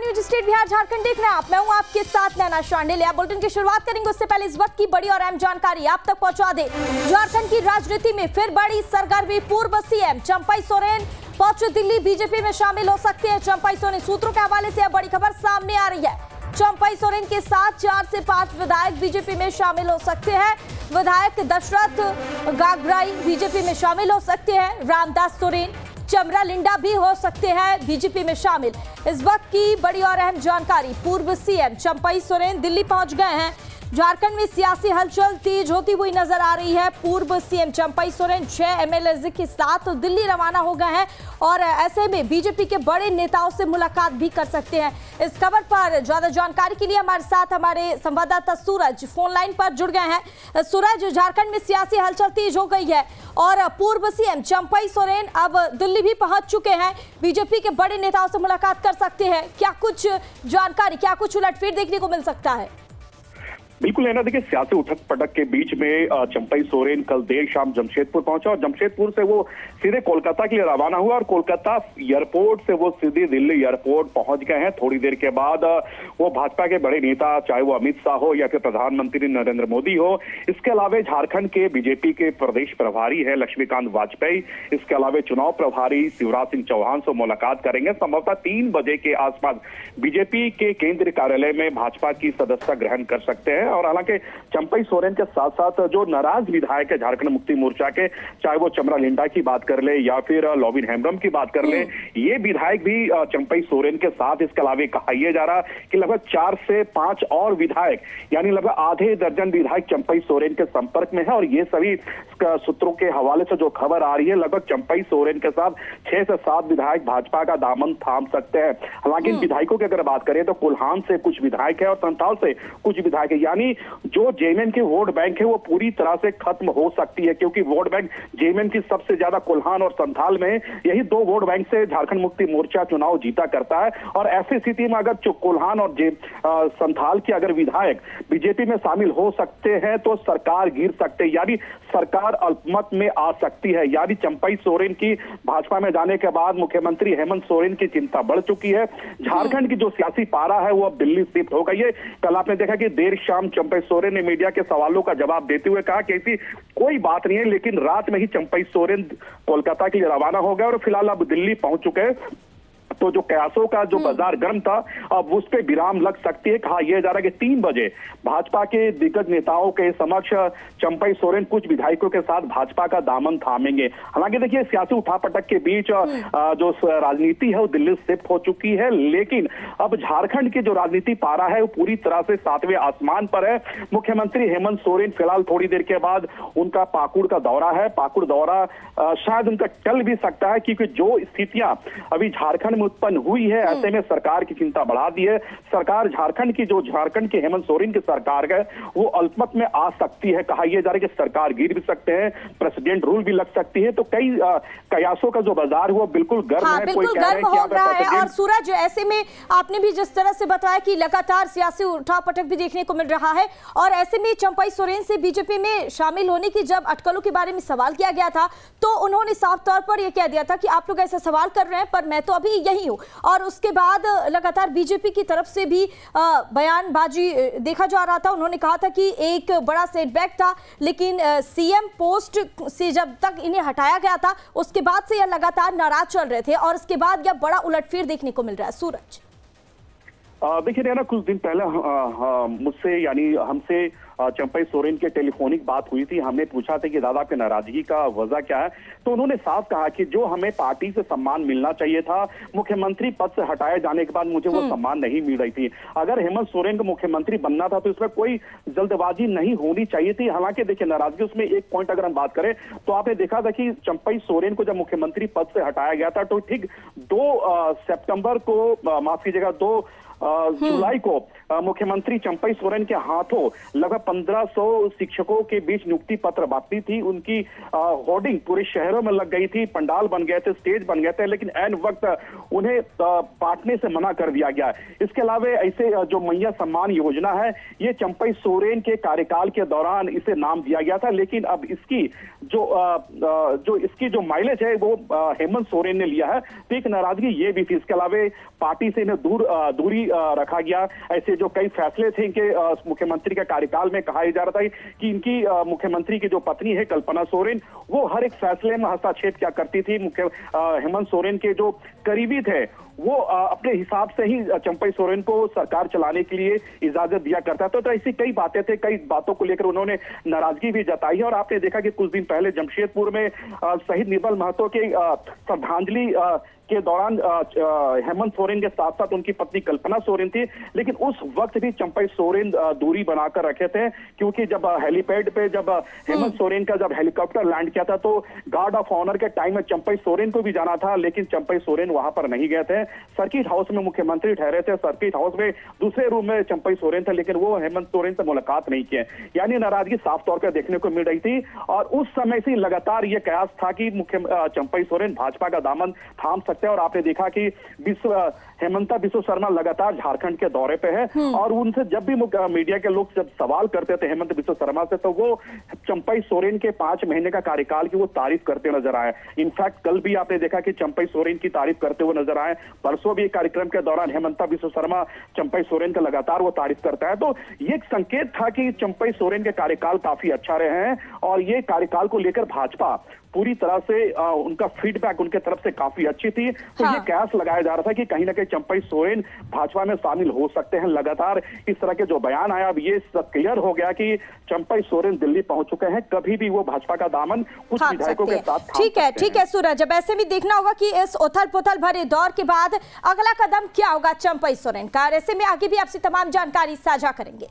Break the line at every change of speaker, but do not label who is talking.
News state Bihar Jharkhand देख रहे आप। मैं हूँ आपके साथ नैना शांडिल। बुलेटिन की शुरुआत करेंगे, उससे पहले इस वक्त की बड़ी और अहम जानकारी आप तक पहुँचा दे। झारखंड की राजनीति में फिर बड़ी सरगर्मी। पूर्व सीएम चंपई सोरेन पहुँचे दिल्ली। बीजेपी में शामिल हो सकते हैं चंपई सोरेन। सूत्रों के हवाले से बड़ी खबर सामने आ रही है। चंपाई सोरेन के साथ चार से पाँच विधायक बीजेपी में शामिल हो सकते हैं। विधायक दशरथ गागराई बीजेपी में शामिल हो सकते हैं। रामदास सोरेन चमरा लिंडा भी हो सकते हैं बीजेपी में शामिल। इस वक्त की बड़ी और अहम जानकारी, पूर्व सीएम चंपई सोरेन दिल्ली पहुँच गए हैं। झारखंड में सियासी हलचल तेज होती हुई नज़र आ रही है। पूर्व सीएम चंपई सोरेन छह एमएलए के साथ दिल्ली रवाना हो गए हैं और ऐसे में बीजेपी के बड़े नेताओं से मुलाकात भी कर सकते हैं। इस खबर पर ज़्यादा जानकारी के लिए हमारे साथ हमारे संवाददाता सूरज फ़ोन लाइन पर जुड़ गए हैं। सूरज, झारखंड में सियासी हलचल तेज हो गई है और पूर्व सीएम चंपई सोरेन अब दिल्ली भी पहुँच चुके हैं। बीजेपी के बड़े नेताओं से मुलाकात कर सकते हैं। क्या कुछ जानकारी, क्या कुछ उलटफेर देखने को मिल सकता है?
बिल्कुल है ना देखिए, सियासी उठक पटक के बीच में चंपई सोरेन कल देर शाम जमशेदपुर पहुँचा और जमशेदपुर से वो सीधे कोलकाता के लिए रवाना हुआ और कोलकाता एयरपोर्ट से वो सीधे दिल्ली एयरपोर्ट पहुँच गए हैं। थोड़ी देर के बाद वो भाजपा के बड़े नेता, चाहे वो अमित शाह हो या फिर प्रधानमंत्री नरेंद्र मोदी हो, इसके अलावा झारखंड के बीजेपी के प्रदेश प्रभारी है लक्ष्मीकांत वाजपेयी। इसके अलावा चुनाव प्रभारी शिवराज सिंह चौहान से मुलाकात करेंगे। संभवतः तीन बजे के आसपास बीजेपी के केंद्रीय कार्यालय में भाजपा की सदस्यता ग्रहण कर सकते हैं। और हालाँकि चंपई सोरेन के साथ साथ जो नाराज़ विधायक है झारखंड मुक्ति मोर्चा के चाहे वो चमरा लिंडा की बात कर ले या फिर लॉबिन हेम्ब्रम की बात कर ले हम्म। ये विधायक भी चंपई सोरेन के साथ इसके अलावा कहा यह जा रहा कि लगभग चार से पाँच और विधायक यानी लगभग आधे दर्जन विधायक चंपई सोरेन के संपर्क में है और ये सभी सूत्रों के हवाले से जो खबर आ रही है लगभग चंपई सोरेन के साथ छह से सात विधायक भाजपा का दामन थाम सकते हैं हालाँकि इन हम्म। विधायकों की अगर बात करें तो कुल्हान से कुछ विधायक है और संताल से कुछ विधायक है यानी जो जेएमएन की वोट बैंक है, वो पूरी तरह से खत्म हो सकती है, क्योंकि वोट बैंक जेएमएन की सबसे ज़्यादा कोल्हान और संथाल में यही दो वोट बैंक से झारखंड मुक्ति मोर्चा चुनाव जीता करता है। और ऐसी स्थिति में अगर कोल्हान और संथाल के अगर विधायक बीजेपी में शामिल हो सकते हैं तो सरकार गिर सकते यानी सरकार अल्पमत में आ सकती है। यानी चंपई सोरेन की भाजपा में जाने के बाद मुख्यमंत्री हेमंत सोरेन की चिंता बढ़ चुकी है। झारखंड की जो सियासी पारा है, वो अब दिल्ली शिफ्ट हो गई है। कल आपने देखा कि देर शाम चंपई सोरेन ने मीडिया के सवालों का जवाब देते हुए कहा कि ऐसी कोई बात नहीं है, लेकिन रात में ही चंपई सोरेन कोलकाता के लिए रवाना हो गए और फ़िलहाल अब दिल्ली पहुँच चुके हैं। तो जो कयासों का जो हम्म। बाज़ार गर्म था अब उस पर विराम लग सकती है। कहा यह जा रहा है कि तीन बजे भाजपा के दिग्गज नेताओं के समक्ष चंपई सोरेन कुछ विधायकों के साथ भाजपा का दामन थामेंगे। हालाँकि देखिए सियासी उठापटक के बीच हम्म। जो राजनीति है वो दिल्ली शिफ्ट हो चुकी है। लेकिन अब झारखंड की जो राजनीति पारा है वो पूरी तरह से सातवें आसमान पर है। मुख्यमंत्री हेमंत सोरेन फ़िलहाल थोड़ी देर के बाद उनका पाकुड़ का दौरा है। पाकुड़ दौरा शायद उनका टल भी सकता है क्योंकि जो स्थितियाँ अभी झारखंड में उत्पन्न हुई है। ऐसे हम्म। में सरकार की चिंता बढ़ा दी है। सरकार झारखंड की जो झारखंड के हेमंत सोरेन की सरकार है वो अल्पमत में आ सकती है। कहा यह जा रहा है कि सरकार गिर भी सकते हैं प्रेसिडेंट रूल भी लग सकती है। तो कई कयासों का जो बाज़ार हुआ बिल्कुल गर्म हाँ, है। कोई कह रहे
हो रहा है। और सूरज ऐसे में आपने भी जिस तरह से बताया कि लगातार सियासी उठा पटक भी देखने को मिल रहा है। और ऐसे में चंपाई सोरेन से बीजेपी में शामिल होने की जब अटकलों के बारे में सवाल किया गया था तो उन्होंने साफ़ तौर पर यह कह दिया था कि आप लोग ऐसा सवाल कर रहे हैं पर मैं तो अभी यही हूँ। और उसके बाद लगातार बीजेपी की तरफ़ से भी बयानबाजी देखा जा रहा था। उन्होंने कहा था कि एक बड़ा सेटबैक था, लेकिन सीएम पोस्ट से जब तक इन्हें हटाया गया था, उसके बाद से यह लगातार नाराज़ चल रहे थे और उसके बाद यह बड़ा उलटफेर देखने को मिल रहा है। सूरज।
देखिए ना कुछ दिन पहले मुझसे यानी हमसे चंपई सोरेन के टेलीफोनिक बात हुई थी। हमने पूछा था कि दादा आपके नाराज़गी का वजह क्या है? तो उन्होंने साफ़ कहा कि जो हमें पार्टी से सम्मान मिलना चाहिए था मुख्यमंत्री पद से हटाए जाने के बाद मुझे वो हम्म। सम्मान नहीं मिल रही थी। अगर हेमंत सोरेन को मुख्यमंत्री बनना था तो इसमें कोई जल्दबाजी नहीं होनी चाहिए थी। हालाँकि देखिए नाराज़गी उसमें एक पॉइंट अगर हम बात करें तो आपने देखा था कि चंपई सोरेन को जब मुख्यमंत्री पद से हटाया गया था तो ठीक दो सितंबर को माफ़ कीजिएगा दो जुलाई को मुख्यमंत्री चंपई सोरेन के हाथों लगभग 1500 शिक्षकों के बीच नियुक्ति पत्र बांटी थी। उनकी होर्डिंग पूरे शहरों में लग गई थी। पंडाल बन गए थे स्टेज बन गए थे लेकिन एन वक्त उन्हें बांटने से मना कर दिया गया। इसके अलावा ऐसे जो मैया सम्मान योजना है ये चंपई सोरेन के कार्यकाल के दौरान इसे नाम दिया गया था लेकिन अब इसकी जो जो इसकी जो माइलेज है वो हेमंत सोरेन ने लिया है। तो एक नाराज़गी ये भी थी। इसके अलावा पार्टी से इन्हें दूर दूरी रखा गया। ऐसे जो कई फैसले थे इनके मुख्यमंत्री के कार्यकाल में कहा जा रहा था कि इनकी मुख्यमंत्री की जो पत्नी है, कल्पना सोरेन, वो हर एक फैसले में हस्तक्षेप क्या करती थी? मुख्य हेमंत सोरेन के जो करीबी थे, वो अपने हिसाब से ही चंपई सोरेन को सरकार चलाने के लिए इजाज़त दिया करता था। तो ऐसी कई बातें थे, कई बातों को लेकर उन्होंने नाराज़गी भी जताई है। और आपने देखा कि कुछ दिन पहले जमशेदपुर में शहीद निर्मल महतो के श्रद्धांजलि के दौरान हेमंत सोरेन के साथ साथ उनकी पत्नी कल्पना सोरेन थी लेकिन उस वक्त भी चंपई सोरेन दूरी बनाकर रखे थे क्योंकि जब हेलीपैड पे जब हेमंत सोरेन का जब हेलीकॉप्टर लैंड किया था तो गार्ड ऑफ़ ऑनर के टाइम में चंपई सोरेन को भी जाना था लेकिन चंपई सोरेन वहाँ पर नहीं गए थे। सर्किट हाउस में मुख्यमंत्री ठहरे थे सर्किट हाउस में दूसरे रूम में चंपई सोरेन थे लेकिन वो हेमंत सोरेन से मुलाकात नहीं किए। यानी नाराज़गी साफ़ तौर पर देखने को मिल रही थी और उस समय से लगातार ये कयास था कि मुख्य चंपई सोरेन भाजपा का दामन थाम सकते हैं और आपने देखा कि विश्व हेमंता विश्व शर्मा लगातार झारखंड के दौरे पे है और उनसे जब भी मीडिया के लोग जब सवाल करते थे हेमंत विश्व शर्मा से तो वो चंपई सोरेन के पाँच महीने का कार्यकाल की वो तारीफ़ करते नज़र आए। इनफैक्ट कल भी आपने देखा कि चंपई सोरेन की तारीफ़ करते हुए नज़र आए। परसों भी कार्यक्रम के दौरान हेमंता विश्व शर्मा चंपई सोरेन का लगातार वो तारीफ़ करता है। तो ये एक संकेत था कि चंपई सोरेन के कार्यकाल काफ़ी अच्छा रहे हैं और ये कार्यकाल को लेकर भाजपा पूरी तरह से अ, उनका फीडबैक उनके तरफ़ से काफ़ी अच्छी थी। तो
हाँ।
ये कयास लगाया जा रहा था कि कहीं ना कहीं चंपई सोरेन भाजपा में शामिल हो सकते हैं लगातार। इस तरह के जो बयान आया अब ये क्लियर हो गया कि चंपई सोरेन दिल्ली पहुँच चुके हैं। कभी भी वो भाजपा का दामन कुछ विधायकों के साथ
ठीक है ठीक
है।
सूरज अब ऐसे भी देखना होगा की इस उथल पुथल भरे दौर के बाद अगला कदम क्या होगा चंपई सोरेन का? ऐसे में आगे भी आपसे तमाम जानकारी साझा करेंगे।